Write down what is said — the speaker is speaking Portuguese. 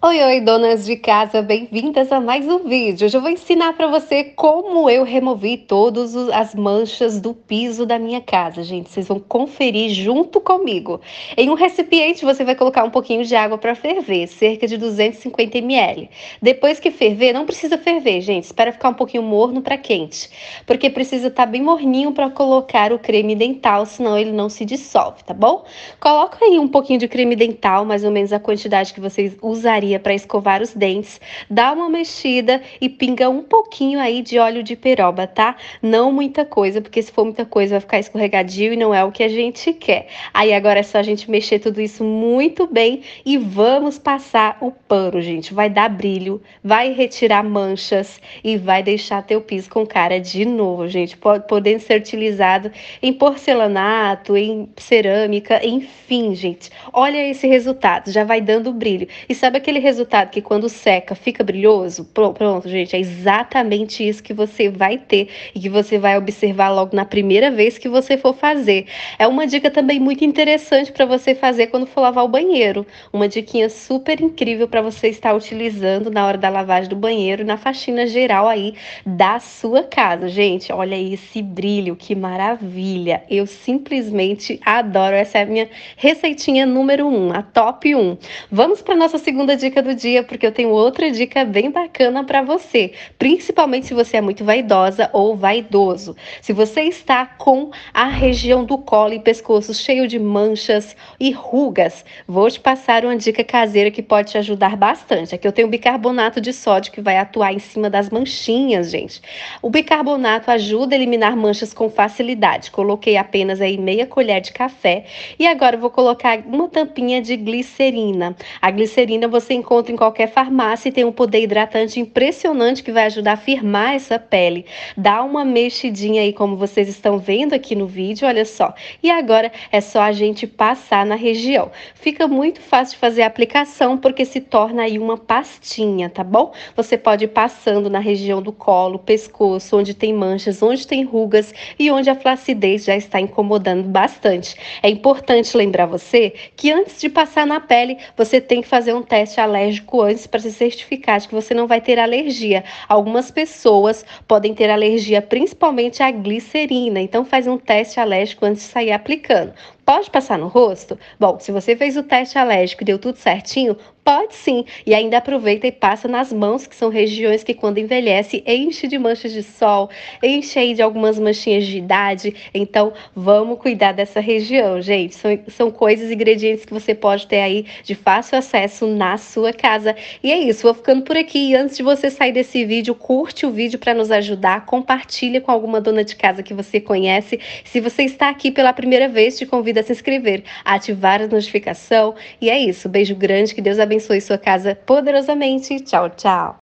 Oi, oi, donas de casa, bem-vindas a mais um vídeo. Hoje eu vou ensinar para você como eu removi todas as manchas do piso da minha casa, gente. Vocês vão conferir junto comigo. Em um recipiente você vai colocar um pouquinho de água para ferver, cerca de 250 ml. Depois que ferver, não precisa ferver, gente. Espera ficar um pouquinho morno para quente, porque precisa estar tá bem morninho para colocar o creme dental, senão ele não se dissolve, tá bom? Coloca aí um pouquinho de creme dental, mais ou menos a quantidade que vocês usariam para escovar os dentes, dá uma mexida e pinga um pouquinho aí de óleo de peroba, tá? Não muita coisa, porque se for muita coisa vai ficar escorregadio e não é o que a gente quer. Aí agora é só a gente mexer tudo isso muito bem e vamos passar o pano, gente. Vai dar brilho, vai retirar manchas e vai deixar teu piso com cara de novo, gente. Pode, podendo ser utilizado em porcelanato, em cerâmica, enfim, gente. Olha esse resultado, já vai dando brilho. E sabe aquele aquele resultado que quando seca fica brilhoso, pronto, gente, é exatamente isso que você vai ter e que você vai observar logo na primeira vez que você for fazer. É uma dica também muito interessante para você fazer quando for lavar o banheiro. Uma diquinha super incrível para você estar utilizando na hora da lavagem do banheiro, na faxina geral aí da sua casa. Gente, olha esse brilho, que maravilha! Eu simplesmente adoro. Essa é a minha receitinha número um, a top 1. Vamos para nossa segunda dica dica do dia, porque eu tenho outra dica bem bacana para você, principalmente se você é muito vaidosa ou vaidoso. Se você está com a região do colo e pescoço cheio de manchas e rugas, vou te passar uma dica caseira que pode te ajudar bastante. Aqui eu tenho bicarbonato de sódio que vai atuar em cima das manchinhas, gente. O bicarbonato ajuda a eliminar manchas com facilidade. Coloquei apenas aí meia colher de café e agora vou colocar uma tampinha de glicerina. A glicerina você encontra em qualquer farmácia e tem um poder hidratante impressionante que vai ajudar a firmar essa pele. Dá uma mexidinha aí, como vocês estão vendo aqui no vídeo, olha só. E agora é só a gente passar na região. Fica muito fácil de fazer a aplicação porque se torna aí uma pastinha, tá bom? Você pode ir passando na região do colo, pescoço, onde tem manchas, onde tem rugas e onde a flacidez já está incomodando bastante. É importante lembrar você que antes de passar na pele, você tem que fazer um teste alérgico antes para se certificar de que você não vai ter alergia. Algumas pessoas podem ter alergia principalmente à glicerina, então faz um teste alérgico antes de sair aplicando. Pode passar no rosto? Bom, se você fez o teste alérgico e deu tudo certinho, pode sim. E ainda aproveita e passa nas mãos, que são regiões que quando envelhece enche de manchas de sol, enche aí de algumas manchinhas de idade. Então, vamos cuidar dessa região, gente. São, são coisas, ingredientes que você pode ter aí de fácil acesso na sua casa. E é isso, vou ficando por aqui. E antes de você sair desse vídeo, curte o vídeo para nos ajudar, compartilha com alguma dona de casa que você conhece. Se você está aqui pela primeira vez, te convido se inscrever, ativar a notificação. E é isso. Beijo grande, que Deus abençoe sua casa poderosamente. Tchau, tchau.